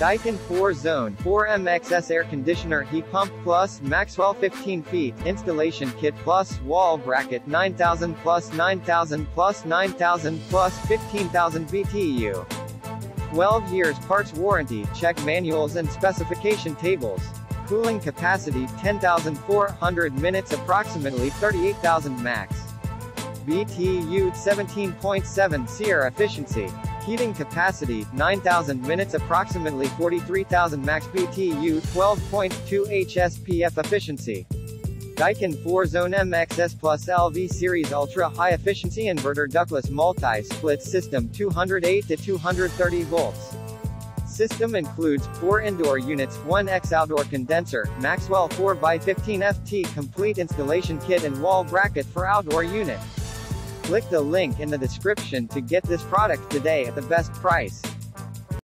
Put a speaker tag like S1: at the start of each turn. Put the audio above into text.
S1: Daikin 4 Zone 4MXS Air Conditioner Heat Pump Plus Maxwell 15 feet Installation Kit Plus Wall Bracket 9000 plus 9000 plus 9000 plus 15,000 BTU 12 years parts warranty check manuals and specification tables. Cooling capacity 10,400 minutes approximately 38,000 max. BTU 17.7 SEER efficiency Heating capacity, 9,000 minutes approximately 43,000 max BTU 12.2 HSPF efficiency. Daikin 4-zone MXS Plus LV Series Ultra High Efficiency Inverter Ductless Multi-Split System 208 to 230 volts. System includes 4 indoor units, 1X outdoor condenser, Maxwell 4x15 FT complete installation kit and wall bracket for outdoor unit. Click the link in the description to get this product today at the best price.